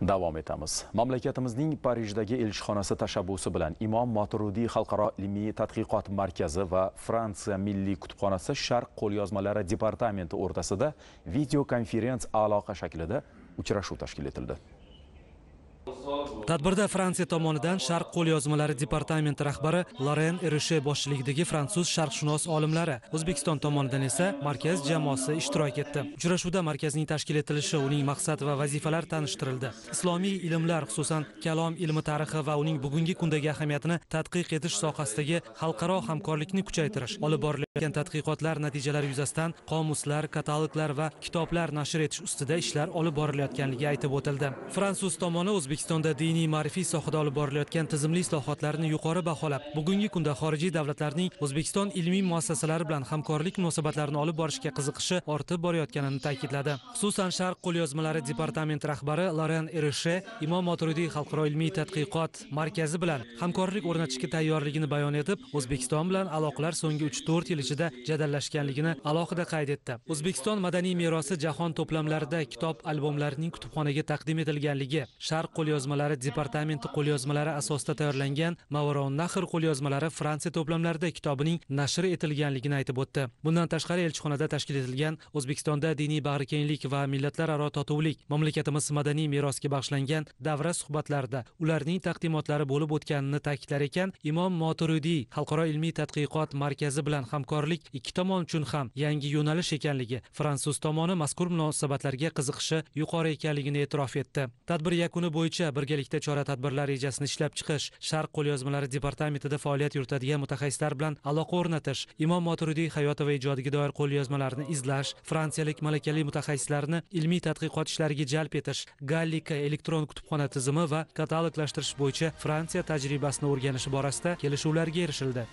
davom etamiz. Mamlakatimizning parijdagi elchixonasi tashabbusi bilan imom moturudiy xalqaro ilmiy tadqiqot markazi va fransiya milliy kutubxonasi sharq qo'lyozmalari departamenti o'rtasida video konferens aloqa shaklida uchrashuv tashkil etildi. Tadbirda fransiya tomonidan sharq qo'lyozmalari departamenti rahbari loren erishe boshchiligidagi fransuz sharqshunos olimlari o'zbekiston tomonidan esa markaz jamoasi ishtirok etdi. Uchrashuvda markazning tashkil etilishi uning maqsad va vazifalari tanishtirildi. Islomiy ilmlar xususan kalom ilmi tarixi va uning bugungi kundagi ahamiyatini tadqiq etish sohasidagi xalqaro hamkorlikni kuchaytirish olib borilayotgan tadqiqotlar natijalari yuzasidan qomuslar kataloglar va kitoblar nashr etish ustida ishlar olib borilayotganligi aytib o'tildi. Fransuz tomoni o'zbekiston o'zbekistonda diniy ma'rifiy sohada olib borilayotgan tizimli islohotlarni yuqori baholab bugungi kunda xorijiy davlatlarning o'zbekiston ilmiy muassasalari bilan hamkorlik munosabatlarini olib borishga qiziqishi ortib borayotganini ta'kidladi. Xususan sharq qo'lyozmalari departamenti rahbari loren erishe imom moturidiy xalqaro ilmiy tadqiqot markazi bilan hamkorlik o'rnatishga tayyorligini bayon etib o'zbekiston bilan aloqalar so'nggi uch to'rt yil ichida jadallashganligini alohida qayd etdi. O'zbekiston madaniy merosi jahon to'plamlarida kitob albomlarining kutubxonaga taqdim etilganligi sharq qo'lyozmalari departamenti qo'lyozmalari asosida tayyorlangan mavaron nahr qo'lyozmalari fransiya to'plamlarida kitobining nashr etilganligini aytib o'tdi. Bundan tashqari elchixonada tashkil etilgan o'zbekistonda diniy bag'rikenglik va millatlararo totuvlik mamlakatimiz madaniy merosiga bag'ishlangan davra suhbatlarida ularning taqdimotlari bo'lib o'tganini ta'kidlar ekan. Imom moturudiy xalqaro ilmiy tadqiqot markazi bilan hamkorlik ikki tomon uchun ham yangi yo'nalish ekanligi fransuz tomoni mazkur munosabatlarga qiziqishi yuqori ekanligini e'tirof etdi. Tadbir yakuni bo'yicha birgalikda chora tadbirlar rejasini ishlab chiqish sharq qo'lyozmalari departamentida faoliyat yuritadigan mutaxassislar bilan aloqa o'rnatish imom moturidiy hayoti va ijodiga doir qo'lyozmalarni izlash fransiyalik malakali mutaxassislarni ilmiy tadqiqot ishlariga jalb etish gallika elektron kutubxona tizimi va kataloglashtirish bo'yicha fransiya tajribasini o'rganish borasida kelishuvlarga erishildi.